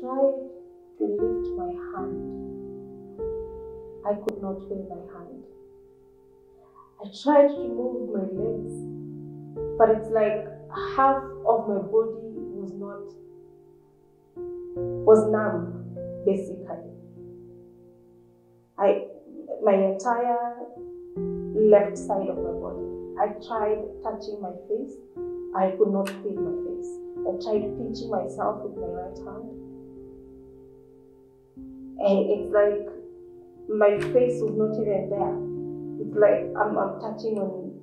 tried to lift my hand. I could not feel my hand. I tried to move my legs, but it's like half of my body was not, was numb, basically. I, my entire left side of my body. I tried touching my face. I could not feel my face. I tried pinching myself with my right hand. And it's like my face was not even there. It's like I'm, I'm touching on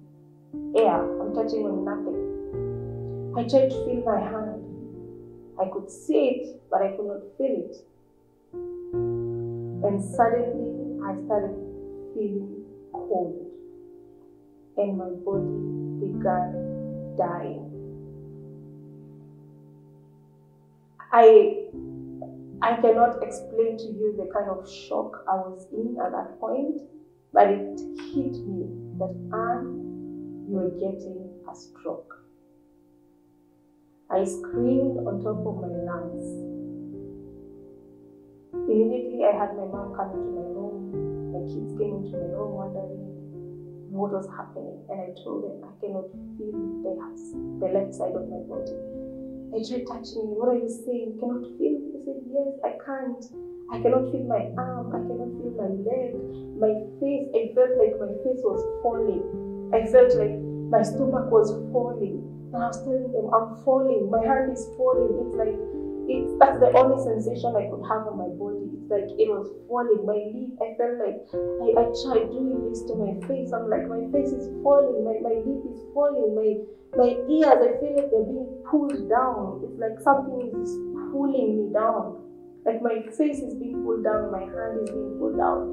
air, I'm touching on nothing. I tried to feel my hand. I could see it, but I could not feel it. And suddenly I started feeling cold, and my body began dying. I I cannot explain to you the kind of shock I was in at that point, but it hit me that Anne, you are getting a stroke. I screamed on top of my lungs. Immediately, I had my mom come into my room. My kids came into my room wondering what was happening, and I told them I cannot feel the, the left side of my body. They tried touching me. What are you saying? You cannot feel? I said, Yes, I can't. I cannot feel my arm. I cannot feel my leg. My face, I felt like my face was falling. I felt like my stomach was falling. And I was telling them, I'm falling. My hand is falling. It's like, it's that's the only sensation I could have on my body. Like it was falling. My lip, I felt like I, I tried doing this to my face. I'm like, my face is falling. My, my lip is falling. My my ears, I feel like they're being pulled down. It's like something is pulling me down. Like my face is being pulled down, my hand is being pulled down.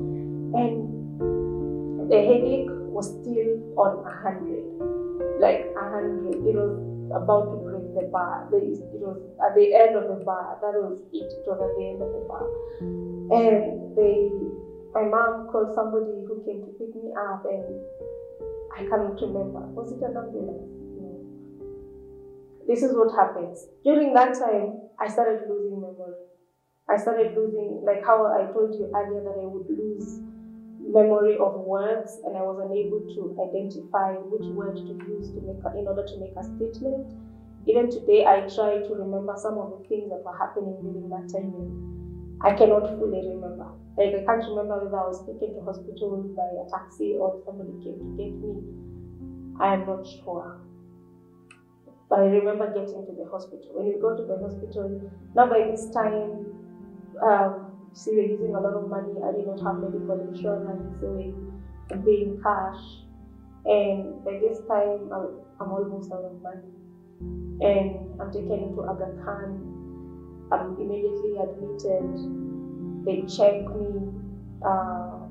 And the headache was still on a hundred. Like a hundred. It was about to break the bar. It was at the end of the bar. That was it. It was at the end of the bar. And they my mom called somebody who came to pick me up and I cannot remember. Was it an ambulance? this is what happens. During that time, I started losing memory. I started losing, like how I told you earlier, that I would lose memory of words and I was unable to identify which word to use to make a, in order to make a statement. Even today, I try to remember some of the things that were happening during that time. I cannot fully remember. Like I can't remember whether I was taken to hospital by a taxi or somebody came to get me. I am not sure. But I remember getting to the hospital. When you go to the hospital, now by this time, um, see, we're using a lot of money. I did not have medical insurance, so I'm paying cash. And by this time, I'm, I'm almost out of money. And I'm taken into Aga Khan. I'm immediately admitted. They check me. Uh,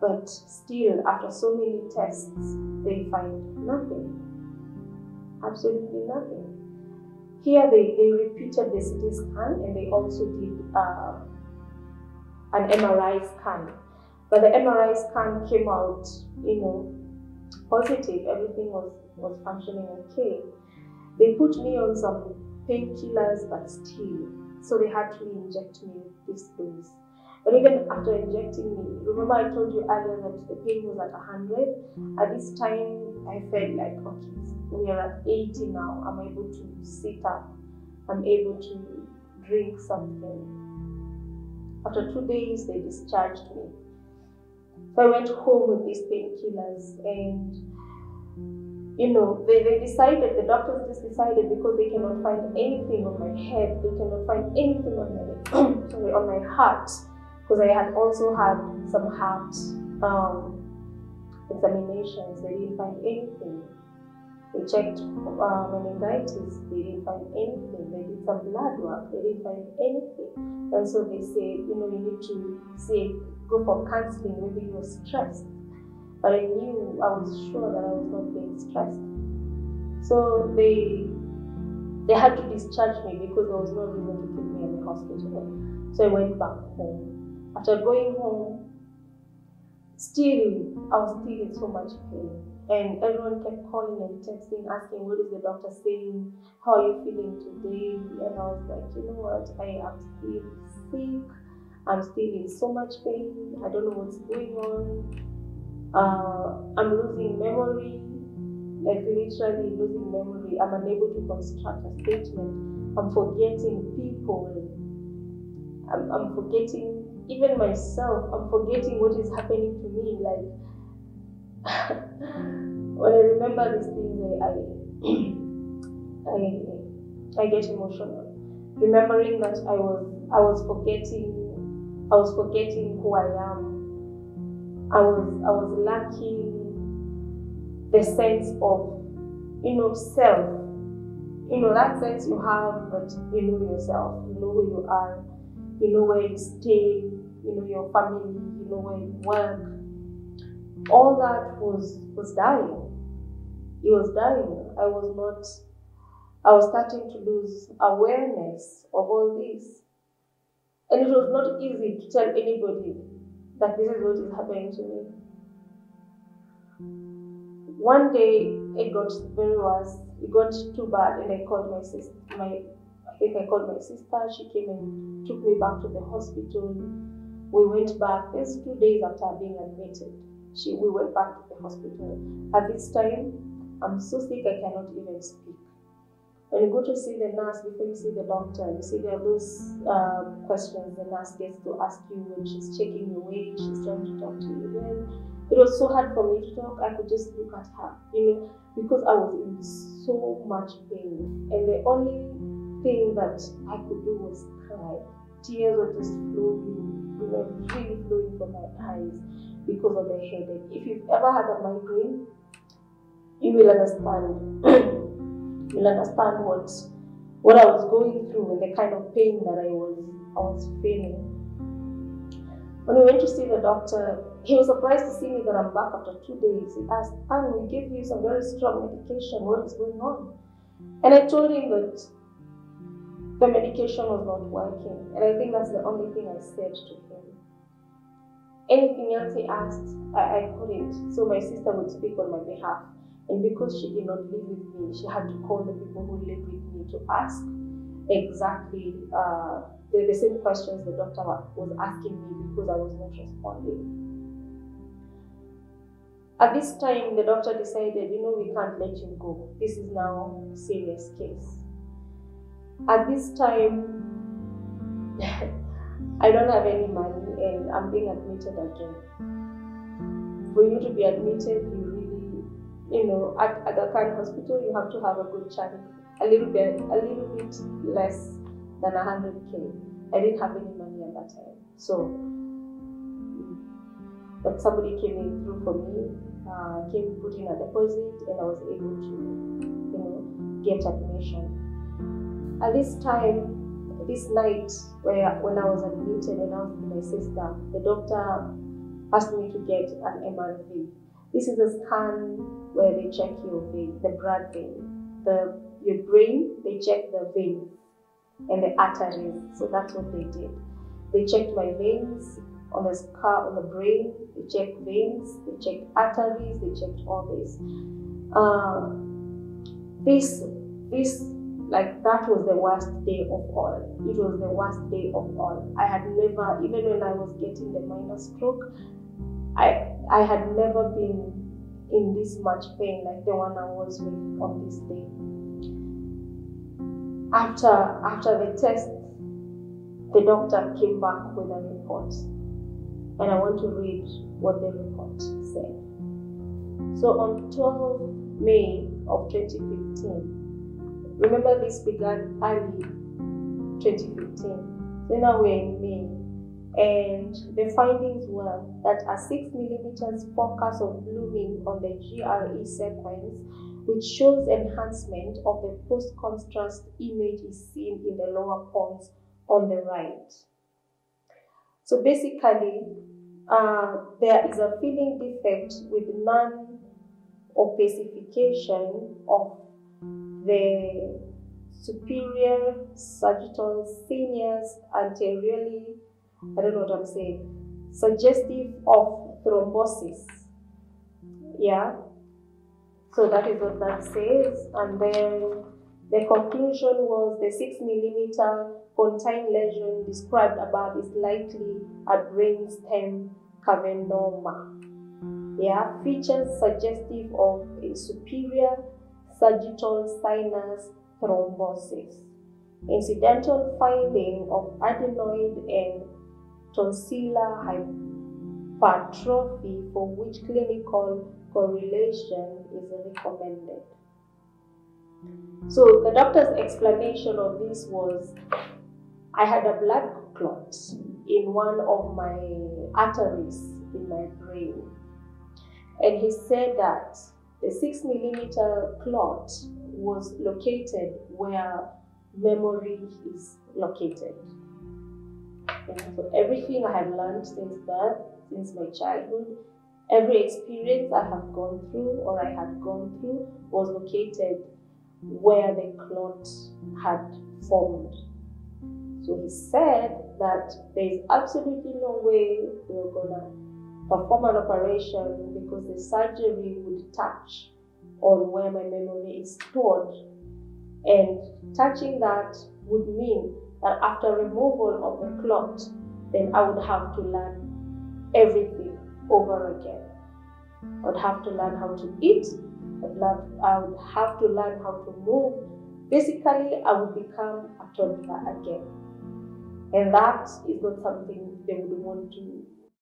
but still, after so many tests, they find nothing absolutely nothing. Here they, they repeated the CT scan and they also did uh, an MRI scan. But the MRI scan came out, you know, positive. Everything was, was functioning okay. They put me on some painkillers, but still. So they had to inject me with this dose. But even after injecting me, remember I told you earlier that the pain was at 100. At this time, I felt like, okay, we are at 80 now. I'm able to sit up. I'm able to drink something. After two days, they discharged me. So I went home with these painkillers and you know, they, they decided, the doctors just decided because they cannot find anything on my head, they cannot find anything on my sorry, on my heart. Because I had also had some heart um, examinations, they didn't find anything. They checked uh, meningitis, they didn't find anything. They did some blood work, they didn't find anything. And so they said, you know, you need to say, go for counseling, maybe you're stressed. But I knew, I was sure that I was not being stressed. So they they had to discharge me because there was no reason to keep me in the hospital. So I went back home. After going home, still, I was still in so much pain. And everyone kept calling and texting, asking, what is the doctor saying? How are you feeling today? And I was like, you know what, I am still sick. I'm still in so much pain. I don't know what's going on. Uh, I'm losing memory, like literally losing memory. I'm unable to construct a statement. I'm forgetting people. I'm, I'm forgetting even myself. I'm forgetting what is happening to me. Like, when I remember these things, I, I, I get emotional. Remembering that I was, I was forgetting, I was forgetting who I am. I was, I was lacking the sense of, you know, self. You know, that sense you have that you know yourself, you know who you are, you know where you stay, you know your family, you know where you work. All that was was dying. It was dying. I was not I was starting to lose awareness of all this. And it was not easy to tell anybody that this is what is happening to me. One day it got very worse. It got too bad, and I called my sister. My, I think I called my sister. She came and took me back to the hospital. We went back. This two days after being admitted. She, we went back to the hospital. At this time, I'm so sick I cannot even speak. When you go to see the nurse before you see the doctor, you see there are those uh, questions the nurse gets to ask you when she's checking your weight, she's trying to talk to you. Then it was so hard for me to talk. I could just look at her, you know, because I was in so much pain. And the only thing that I could do was cry. Tears were just flowing, you know, really flowing from my eyes because of the headache. If you've ever had a migraine, you will understand. you'll understand what what I was going through and the kind of pain that I was I was feeling. When we went to see the doctor, he was surprised to see me that I'm back after two days. He asked, Anne, we gave you some very strong medication. What is going on? And I told him that the medication was not working. And I think that's the only thing I said to him. Anything else he asked, I, I couldn't. So my sister would speak on my behalf. And because she did not live with me, she had to call the people who lived with me to ask exactly uh, the, the same questions the doctor was asking me because I was not responding. At this time, the doctor decided, you know, we can't let you go. This is now a serious case. At this time, I don't have any money and I'm being admitted again. For you to be admitted, you know, at Aga Khan Hospital, you have to have a good chunk, a little bit, a little bit less than 100k. I didn't have any money at that time, so. But somebody came in through for me, uh, came put in a deposit, and I was able to, you know, get admission. At this time, this night, where when I was admitted and I my sister, the doctor asked me to get an MRV this is a scan where they check your vein, the blood vein. The your brain, they check the veins and the arteries. So that's what they did. They checked my veins on the scar on the brain, they checked veins, they checked arteries, they checked all this. Uh, this this like that was the worst day of all. It was the worst day of all. I had never, even when I was getting the minor stroke, I I had never been in this much pain like the one I was with on this day. After after the test, the doctor came back with a report, and I want to read what the report said. So on 12 May of 2015, remember this began early 2015. So now we're in May and the findings were that a 6 millimeters focus of blooming on the GRE sequence, which shows enhancement of the post-contrast image is seen in the lower pons on the right. So basically, uh, there is a filling defect with non-opacification of the superior sagittal sinus anteriorly I don't know what I'm saying, suggestive of thrombosis. Yeah. So that is what that says. And then The conclusion was the 6 millimeter pontine lesion described above is likely a brainstem cavernoma. Yeah, features suggestive of a superior sagittal sinus thrombosis. Incidental finding of adenoid and tonsillar hypertrophy for which clinical correlation is recommended. So the doctor's explanation of this was I had a blood clot in one of my arteries in my brain. And he said that the six millimeter clot was located where memory is located. So everything I have learned since birth, since my childhood, every experience I have gone through or I had gone through was located where the clot had formed. So he said that there is absolutely no way we are gonna perform an operation because the surgery would touch on where my memory is stored. And touching that would mean that after removal of the clot, then I would have to learn everything over again. I would have to learn how to eat, I would have to learn how to move. Basically, I would become a toddler again. And that is not something they would want to